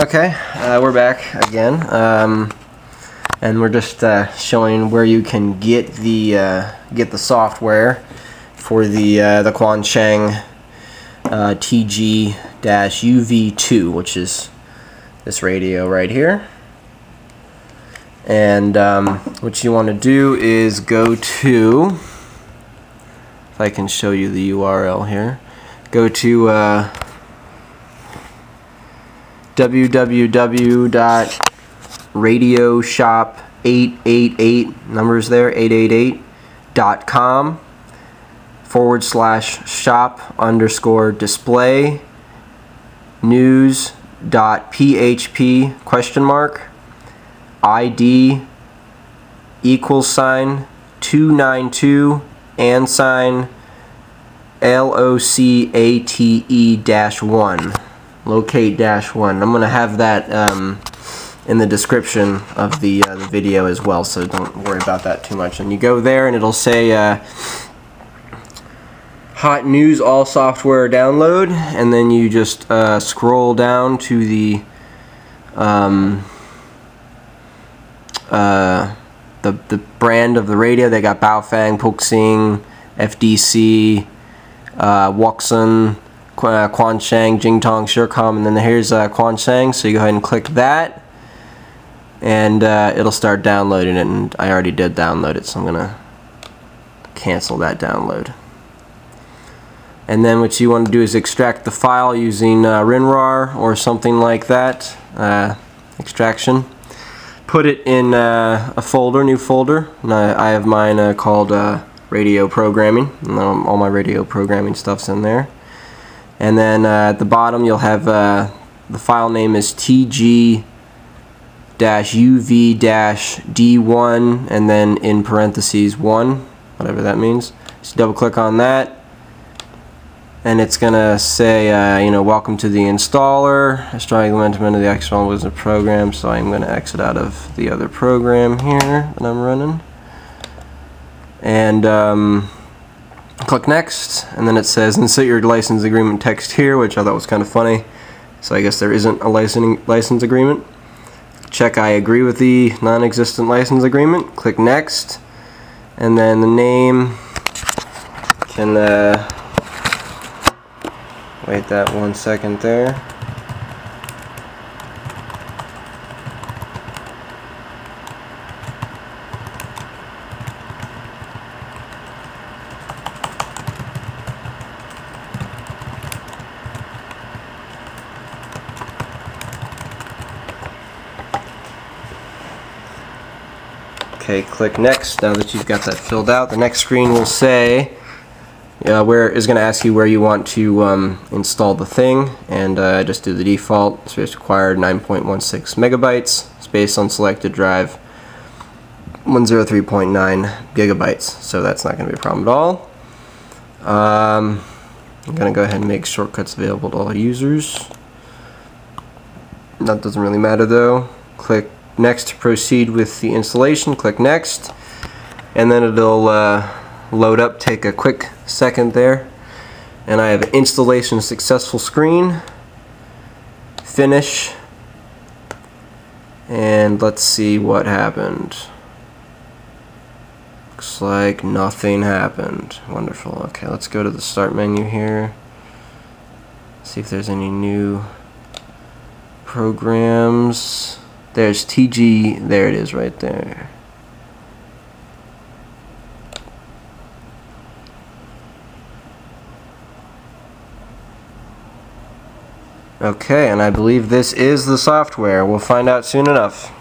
Okay, uh, we're back again, um, and we're just uh, showing where you can get the uh, get the software for the uh, the Quansheng uh, TG-UV2, which is this radio right here. And um, what you want to do is go to, if I can show you the URL here, go to uh, www.radioshop888 numbers there 888.com forward slash shop underscore display news dot php question mark id equals sign 292 and sign L O C A T E dash 1 locate dash 1 I'm gonna have that um, in the description of the, uh, the video as well so don't worry about that too much. And you go there and it'll say uh, hot news all software download and then you just uh, scroll down to the um, uh, the, the brand of the radio. They got Baofeng, Puxing, FDC uh, uh, Jing Tong, Shircom, and then here's uh, Quansheng. So you go ahead and click that, and uh, it'll start downloading it. And I already did download it, so I'm gonna cancel that download. And then what you want to do is extract the file using uh, WinRAR or something like that. Uh, extraction. Put it in uh, a folder, new folder. And I, I have mine uh, called radio programming. Um, all my radio programming stuff's in there. And then uh, at the bottom you'll have uh, the file name is tg uv-d1 and then in parentheses 1 whatever that means. Just double click on that. And it's gonna say uh, you know welcome to the installer. A strong implementation of the external wizard program so I'm gonna exit out of the other program here that I'm running. And um, click next and then it says insert your license agreement text here which I thought was kind of funny. So I guess there isn't a licensing license agreement. Check I agree with the non-existent license agreement. Click next. And then the name can uh, wait that one second there Okay, click next. Now that you've got that filled out, the next screen will say uh, where is going to ask you where you want to um, install the thing, and uh, just do the default. Space required 9.16 megabytes. Space on selected drive 103.9 gigabytes. So that's not going to be a problem at all. Um, I'm going to go ahead and make shortcuts available to all users. That doesn't really matter though. Click next to proceed with the installation click next and then it'll uh, load up take a quick second there and I have installation successful screen finish and let's see what happened. Looks like nothing happened. Wonderful. Okay let's go to the start menu here. See if there's any new programs there's TG, there it is right there. Okay, and I believe this is the software. We'll find out soon enough.